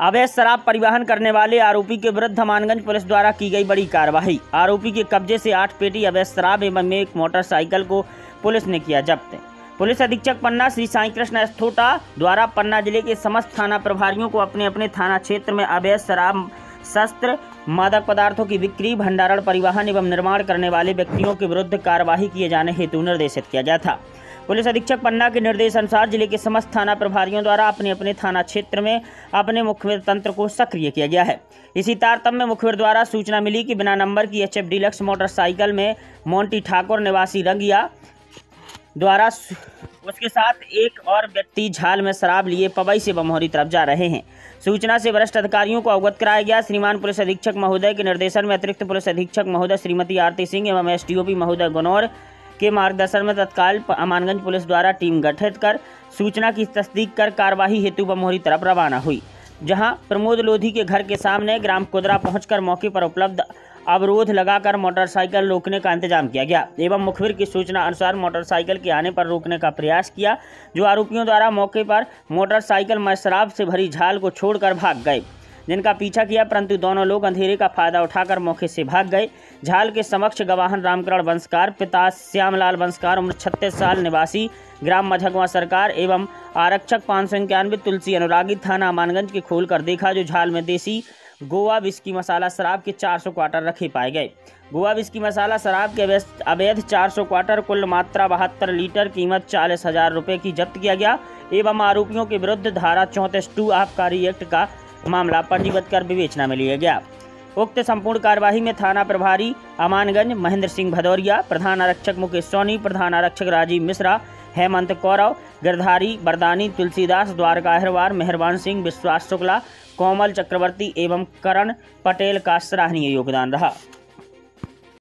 अवैध शराब परिवहन करने वाले आरोपी के विरुद्ध हमानगंज पुलिस द्वारा की गई बड़ी कार्रवाई। आरोपी के कब्जे से आठ पेटी अवैध शराब एवं एक मोटरसाइकिल को पुलिस ने किया जब्त। पुलिस अधीक्षक पन्ना, श्री साई कृष्ण अस्थोटा द्वारा पन्ना ज़िले के समस्त थाना प्रभारियों को अपने अपने थाना क्षेत्र में अवैध शराब, शस्त्र, मादक पदार्थों की बिक्री, भंडारण, परिवहन एवं निर्माण करने वाले व्यक्तियों के विरुद्ध कार्यवाही किए जाने हेतु निर्देशित किया गया था। पुलिस अधीक्षक पन्ना के निर्देश अनुसार ज़िले के समस्त थाना प्रभारियों द्वारा अपने अपने थाना क्षेत्र में अपने मुखबिर तंत्र को सक्रिय किया गया है। इसी तारतम्य में मुखबिर द्वारा सूचना मिली कि बिना नंबर की एच एफ़ मोटरसाइकिल में मोंटी ठाकुर, निवासी रंगिया द्वारा उसके साथ एक और व्यक्ति झाल में शराब लिए पवई से बमोहरी तरफ़ जा रहे हैं। सूचना से वरिष्ठ अधिकारियों को अवगत कराया गया। श्रीमान पुलिस अधीक्षक महोदय के निर्देशन में अतिरिक्त पुलिस अधीक्षक महोदय श्रीमती आरती सिंह एवं एस महोदय गनौर के मार्गदर्शन में तत्काल अमानगंज पुलिस द्वारा टीम गठित कर सूचना की तस्दीक कर कार्यवाही हेतु बमोहरी तरफ़ रवाना हुई, जहाँ प्रमोद लोधी के घर के सामने ग्राम कुदरा पहुंचकर मौके पर उपलब्ध अवरोध लगाकर मोटरसाइकिल रोकने का इंतज़ाम किया गया, एवं मुखबिर की सूचना अनुसार मोटरसाइकिल के आने पर रोकने का प्रयास किया, जो आरोपियों द्वारा मौके पर मोटरसाइकिल में शराब से भरी झाल को छोड़कर भाग गए। जिनका पीछा किया, परंतु दोनों लोग अंधेरे का फ़ायदा उठाकर मौके से भाग गए। झाल के समक्ष गवाहन रामकरण वंशकार, पिता श्यामलाल वंशकार, उम्र छत्तीस साल, निवासी, ग्राम मझगवा सरकार एवं आरक्षक पाँच सौ इक्यानवे, तुलसी अनुरागी थाना मानगंज के खोल कर देखा, जो झाल में देसी गोवा विस्की मसाला शराब के 400 क्वार्टर रखे पाए गए। गोवा विस्की मसाला शराब के अवैध 400 क्वार्टर, कुल मात्रा बहत्तर लीटर, कीमत चालीस हज़ार रुपये की जब्त किया गया, एवं आरोपियों के विरुद्ध धारा चौंतीस टू आबकारी एक्ट का मामला पंजीबद्ध कर विवेचना में लिया गया। उक्त संपूर्ण कार्यवाही में थाना प्रभारी अमानगंज महेंद्र सिंह भदौरिया, प्रधान आरक्षक मुकेश सोनी, प्रधान आरक्षक राजीव मिश्रा, हेमंत कौरव, गिरधारी बरदानी, तुलसीदास, द्वारका अहरवार, मेहरबान सिंह, विश्वास शुक्ला, कोमल चक्रवर्ती एवं करण पटेल का सराहनीय योगदान रहा।